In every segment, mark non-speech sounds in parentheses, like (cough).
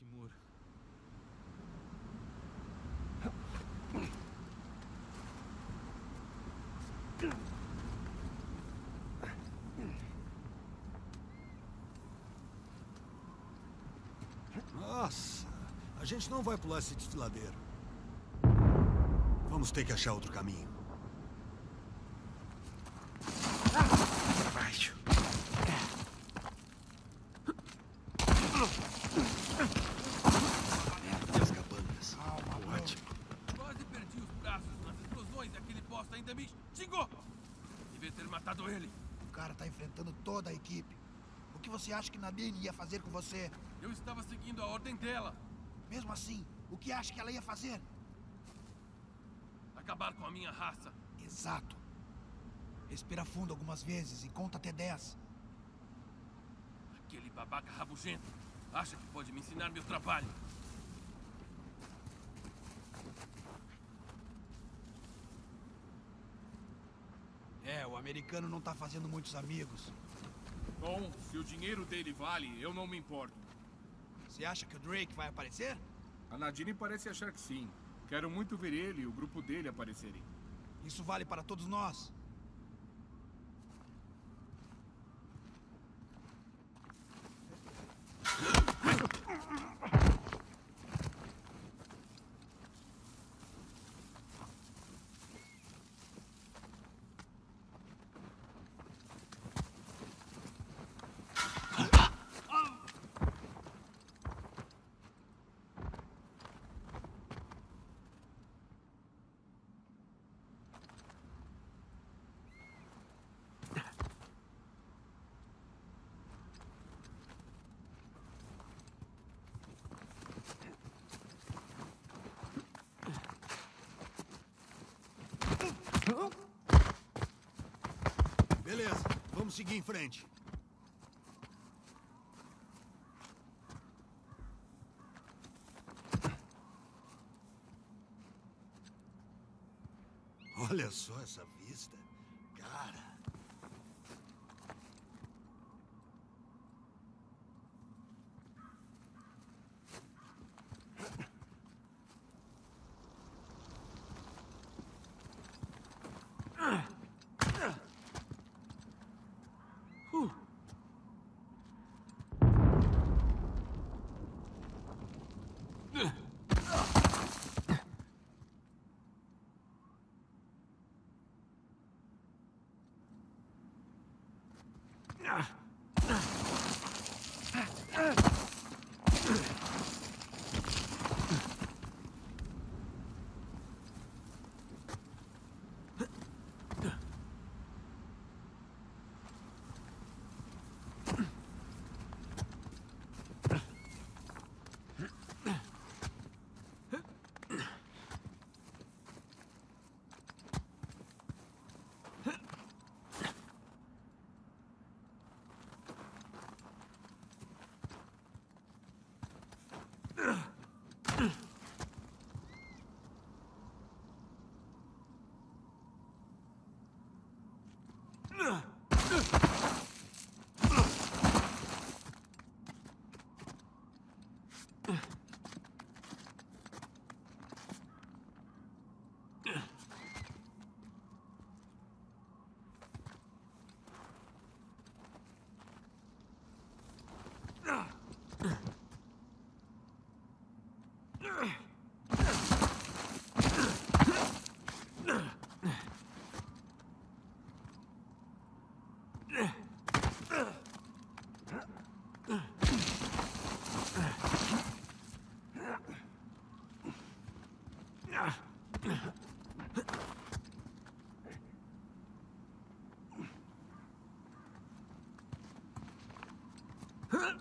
esse muro. Nossa, a gente não vai pular esse desfiladeiro. Vamos ter que achar outro caminho. Baixo. E as cabanas. Ótimo. Quase perdi os braços nas explosões e aquele bosta ainda me xingou. Devia ter matado ele. O cara tá enfrentando toda a equipe. O que você acha que Nadine ia fazer com você? Eu estava seguindo a ordem dela. Mesmo assim, o que acha que ela ia fazer? Acabar com a minha raça. Exato. Respira fundo algumas vezes e conta até 10. Aquele babaca rabugento. Acha que pode me ensinar meu trabalho. É, o americano não tá fazendo muitos amigos. Bom, se o dinheiro dele vale, eu não me importo. Você acha que o Drake vai aparecer? A Nadine parece achar que sim. Quero muito ver ele e o grupo dele aparecerem. Isso vale para todos nós. Beleza, vamos seguir em frente. Olha só essa vista. Huh? (laughs)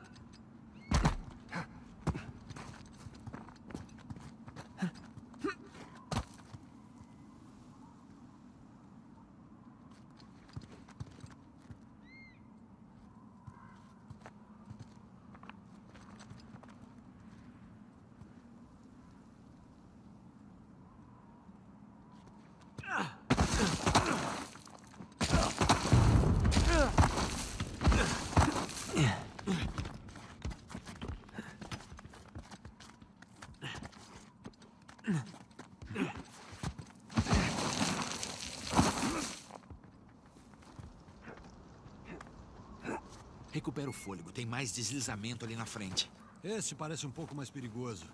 Recupera o fôlego. Tem mais deslizamento ali na frente. Esse parece um pouco mais perigoso.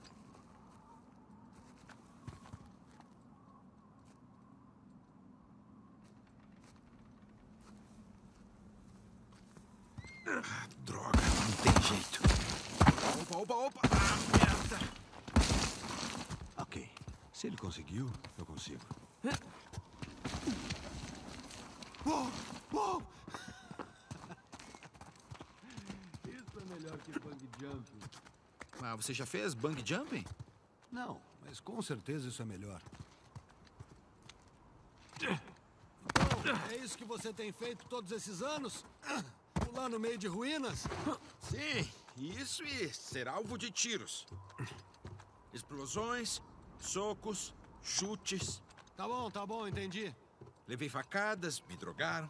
Droga, não tem jeito. Opa, opa, opa! Ah, merda! Ok. Se ele conseguiu, eu consigo. Uou! Uou! Isso é melhor que bang jumping. Ah, você já fez bang jumping? Não, mas com certeza isso é melhor. Então, é isso que você tem feito todos esses anos? Pular no meio de ruínas? Sim, isso e ser alvo de tiros. Explosões, socos, chutes. Tá bom, tá bom, entendi. Levei facadas, me drogaram.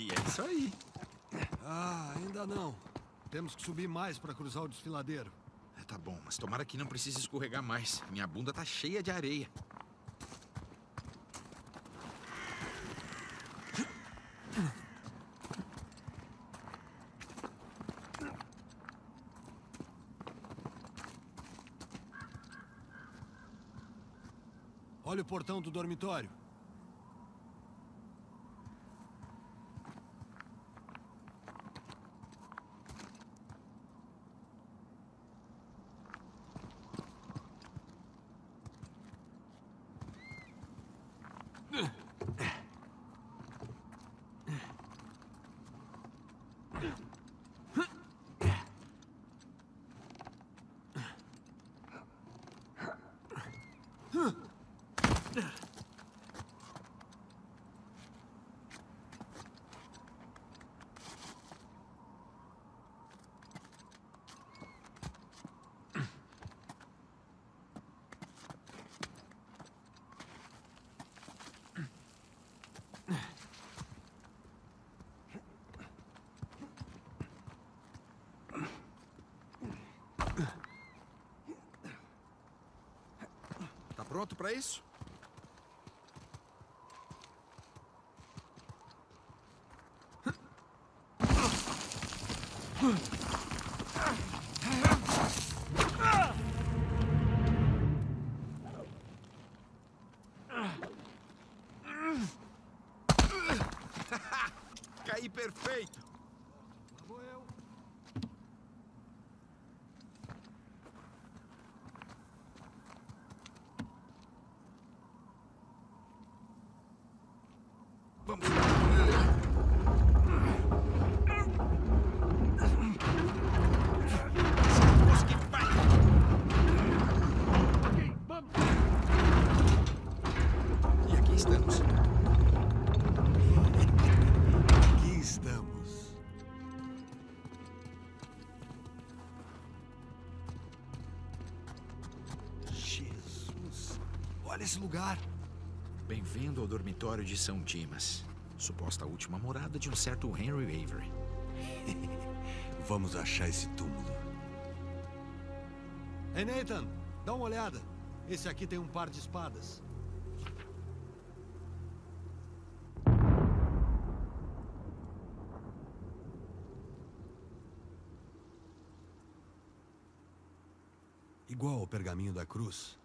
E é isso aí. Ah, ainda não. Temos que subir mais para cruzar o desfiladeiro. É, Tá bom, mas tomara que não precise escorregar mais. Minha bunda tá cheia de areia. Olha o portão do dormitório. Pronto pra isso? Caí Olha esse lugar. Bem-vindo ao dormitório de São Dimas. Suposta última morada de um certo Henry Avery. (laughs) Vamos achar esse túmulo. Hey, Nathan, dá uma olhada. Esse aqui tem um par de espadas. Igual ao pergaminho da cruz.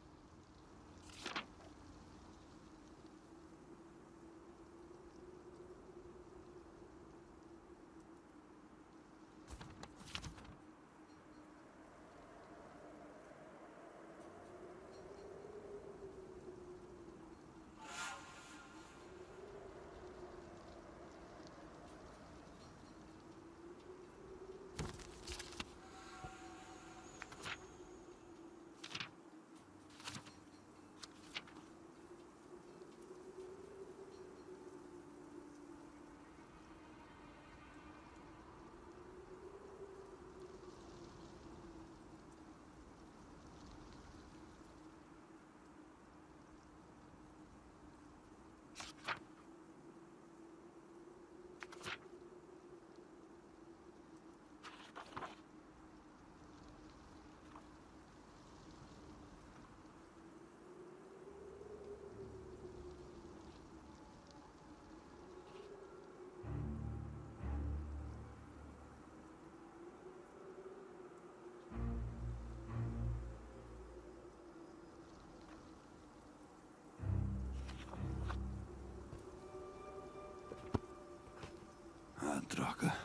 Droga.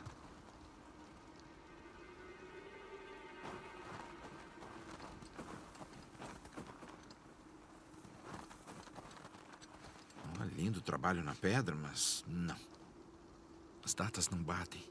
Lindo trabalho na pedra, mas não. As datas não batem.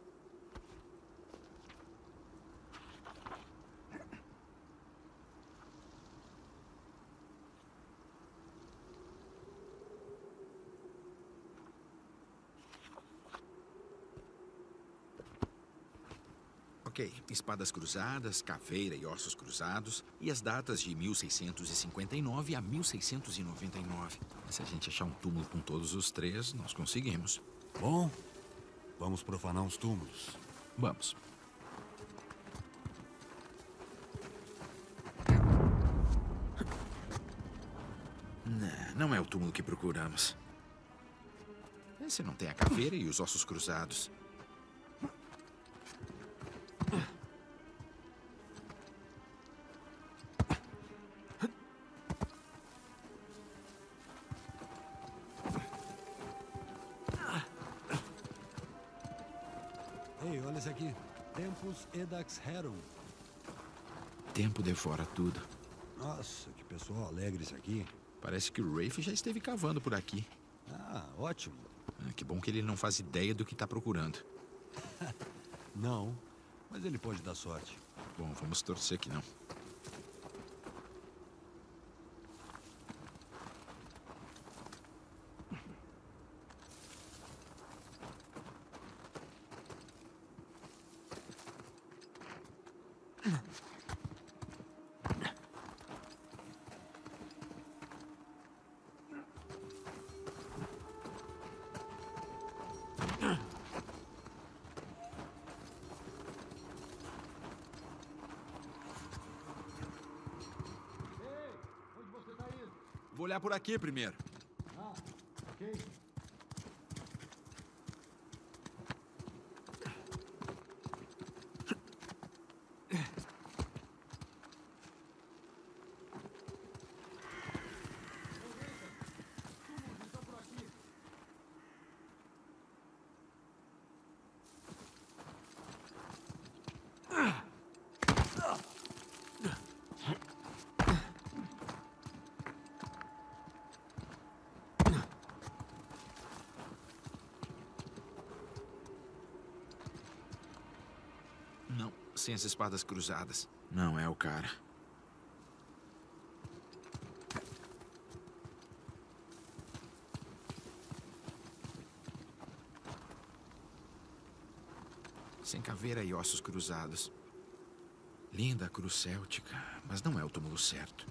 Ok, espadas cruzadas, caveira e ossos cruzados, e as datas de 1659 a 1699. Se a gente achar um túmulo com todos os três, nós conseguimos. Bom, vamos profanar uns túmulos. Vamos. Não, não é o túmulo que procuramos. Esse não tem a caveira e os ossos cruzados. Edax Herum. Tempo devora tudo. Nossa, que pessoal alegre esse aqui. Parece que o Rafe já esteve cavando por aqui. Ah, ótimo. Ah, que bom que ele não faz ideia do que está procurando. (laughs) Não, mas ele pode dar sorte. Bom, vamos torcer que não. Por aqui primeiro. Ah, ok. Não, sem as espadas cruzadas. Não é o cara. Sem caveira e ossos cruzados. Linda a cruz céltica, mas não é o túmulo certo.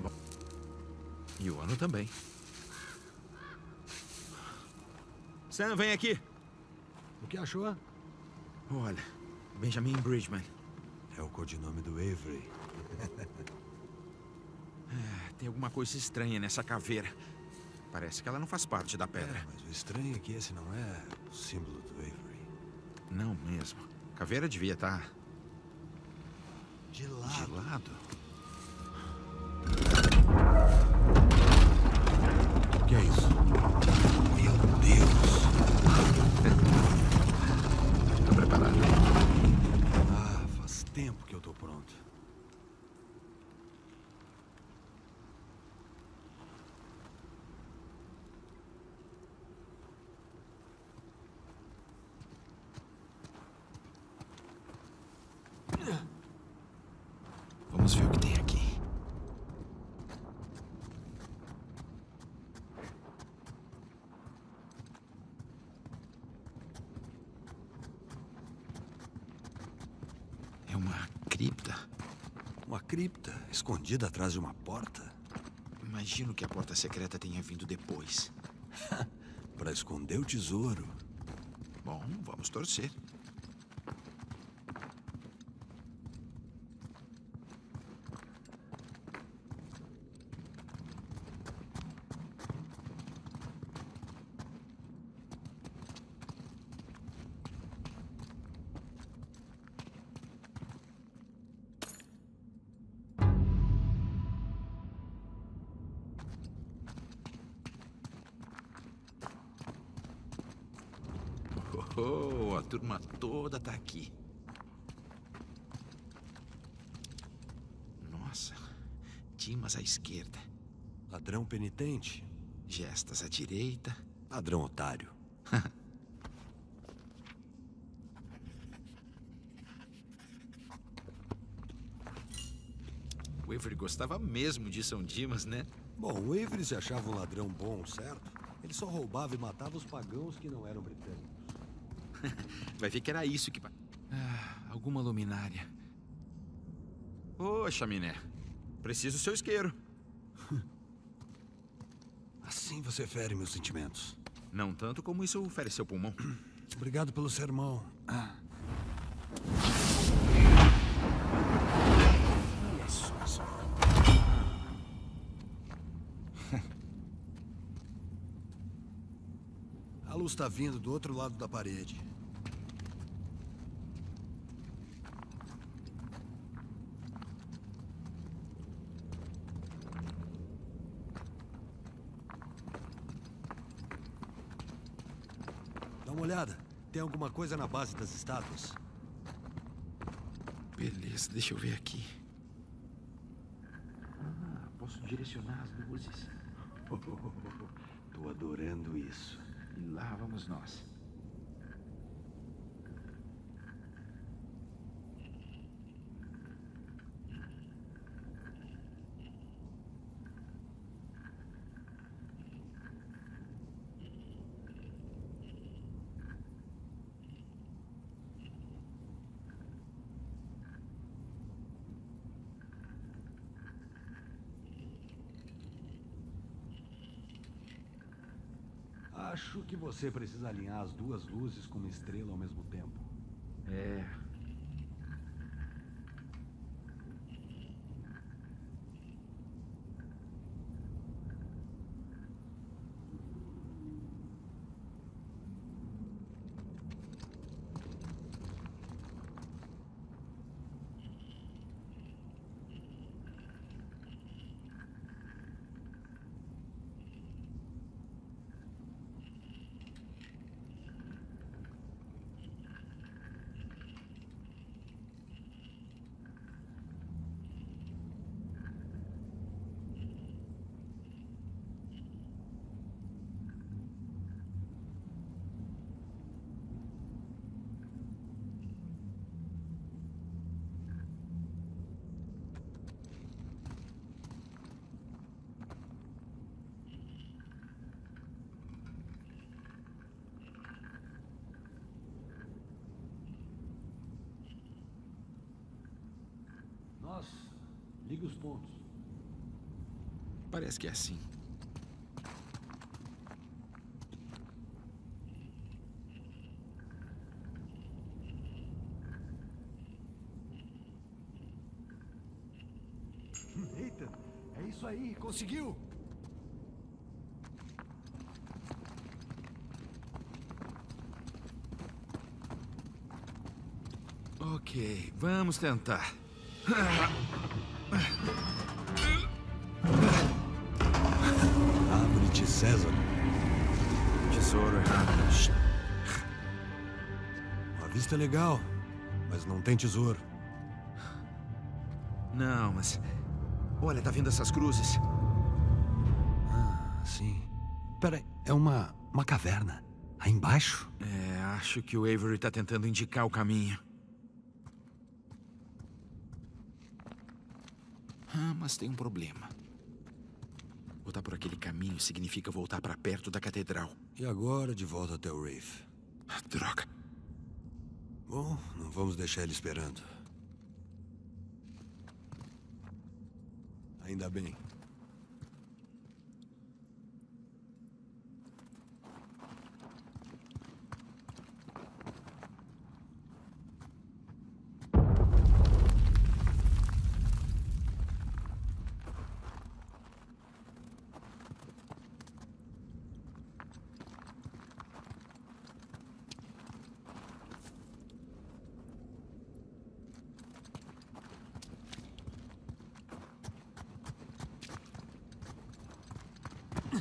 Bom, e o ano também. Sam, vem aqui. O que achou? Olha, Benjamin Bridgman. É o codinome do Avery. (laughs) Tem alguma coisa estranha nessa caveira. Parece que ela não faz parte da pedra. É, mas o estranho é que esse não é o símbolo do Avery. Não mesmo. Caveira devia estar De de lado. Vamos ver o que tem aqui. É uma cripta. Uma cripta escondida atrás de uma porta? Imagino que a porta secreta tenha vindo depois. (laughs) Pra esconder o tesouro. Bom, vamos torcer. Oh, a turma toda tá aqui. Nossa, Dimas à esquerda, Ladrão penitente. Gestas à direita. Ladrão otário. (laughs) O Avery gostava mesmo de São Dimas, né? Bom, o Avery se achava um ladrão bom, certo? Ele só roubava e matava os pagãos que não eram britânicos. (laughs) Vai ver que era isso que. Ah, alguma luminária. Ô, chaminé. Preciso do seu isqueiro. (laughs) Assim você fere meus sentimentos. Não tanto como isso fere seu pulmão. (clears throat) Obrigado pelo sermão. Ah, Olha só, só. A luz está vindo do outro lado da parede. Dá uma olhada. Tem alguma coisa na base das estátuas? Beleza, deixa eu ver aqui. Ah, posso direcionar as luzes. (laughs) Tô adorando isso. E lá vamos nós. Acho que você precisa alinhar as duas luzes com uma estrela ao mesmo tempo. É. nós. Os pontos. Parece que é assim. Eita, é isso aí, conseguiu! Ok, vamos tentar. Abre-te, César. Tesouro errado. Shh. A vista é legal, mas não tem tesouro. Não, mas. Olha, tá vendo essas cruzes? Ah, sim. Peraí, é uma, uma caverna. Aí embaixo? É, acho que o Avery tá tentando indicar o caminho. Ah, mas tem um problema. Voltar por aquele caminho significa voltar para perto da catedral. E agora de volta até o Rafe. Ah, Droga. Bom, não vamos deixar ele esperando. Ainda bem.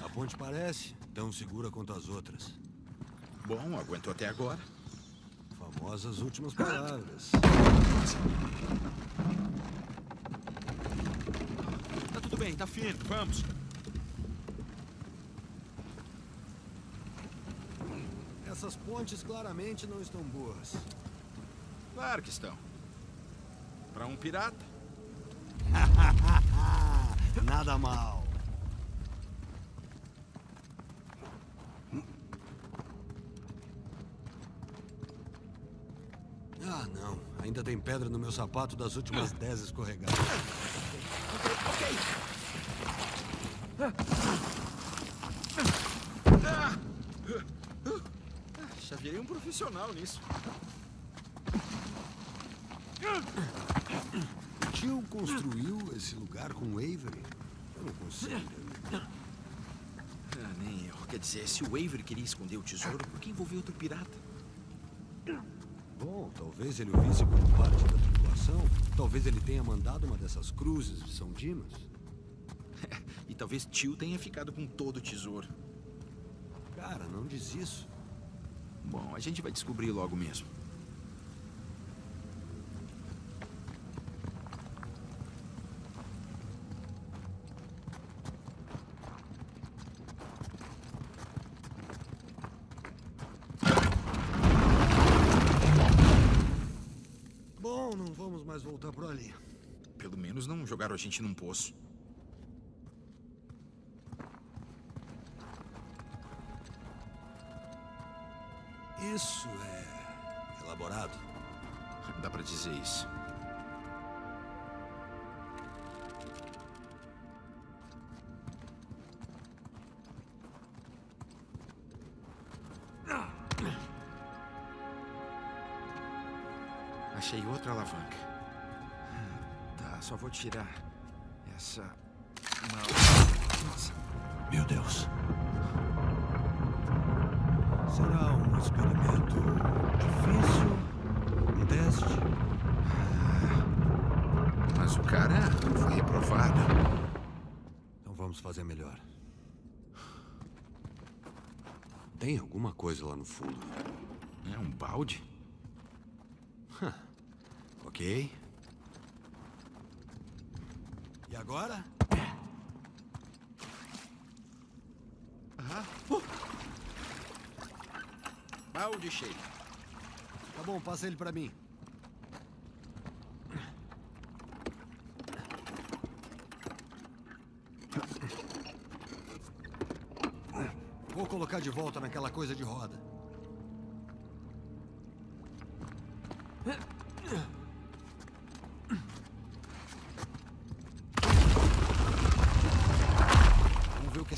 A ponte parece tão segura quanto as outras. Bom, aguentou até agora. Famosas últimas palavras. Tá tudo bem, tá firme, vamos. Essas pontes claramente não estão boas. Claro que estão. Para um pirata. (laughs) Nada mal. Ah, não. Ainda tem pedra no meu sapato das últimas dez escorregadas. Já virei um profissional nisso. O tio construiu esse lugar com o Avery? Eu não consigo. Ah, nem eu. Quer dizer, se o Avery queria esconder o tesouro, por que envolver outro pirata? Talvez ele o visse como parte da tripulação. Talvez ele tenha mandado uma dessas cruzes de São Dimas. (laughs) E talvez tio tenha ficado com todo o tesouro. Cara, não diz isso. Bom, a gente vai descobrir logo mesmo. Bom, não vamos mais voltar por ali. Pelo menos não jogaram a gente num poço. Isso é elaborado. Dá pra dizer isso. Achei outra alavanca. Só vou tirar essa. Mal... Nossa. Meu Deus. Será um experimento difícil? Um teste? Mas o cara foi reprovado. Então vamos fazer melhor. Tem alguma coisa lá no fundo. É um balde? Ok. Agora? Balde cheio. Tá bom, passa ele pra mim. Vou colocar de volta naquela coisa de roda.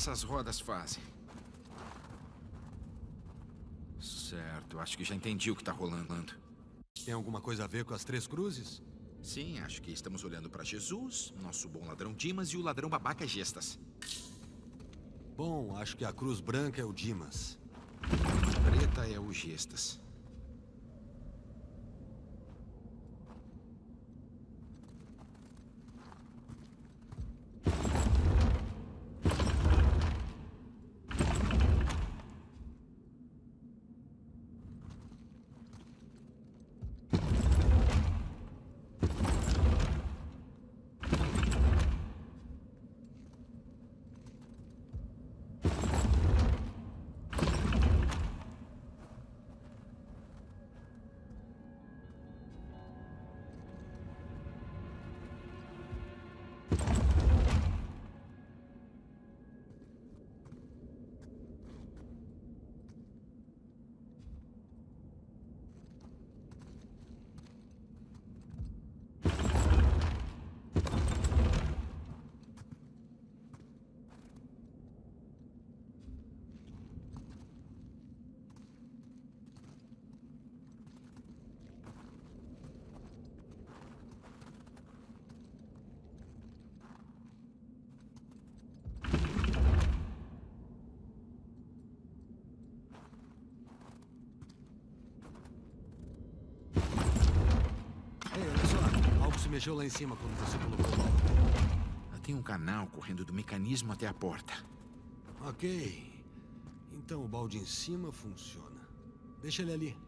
Essas rodas fazem. Certo, acho que já entendi o que tá rolando. Tem alguma coisa a ver com as três cruzes? Sim, acho que estamos olhando para Jesus, nosso bom ladrão Dimas e o ladrão babaca Gestas. Bom, acho que a cruz branca é o Dimas. A preta é o Gestas. Se mexeu lá em cima quando você colocou Tem um canal correndo do mecanismo até a porta. Ok. Então o balde em cima funciona. Deixa ele ali.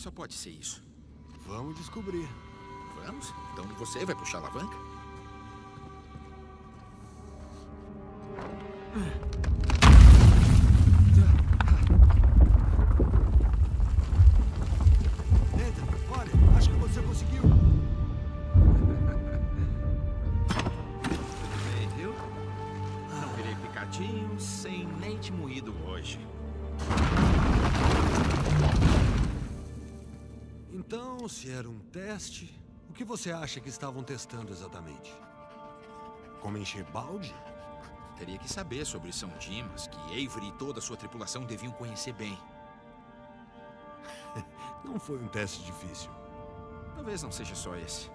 Só pode ser isso. Vamos descobrir. Vamos? Então você vai puxar a alavanca? Nathan, teste, o que você acha que estavam testando exatamente? Como encher balde? Teria que saber sobre São Dimas, que Avery e toda a sua tripulação deviam conhecer bem. (laughs) Não foi um teste difícil. Talvez não seja só esse.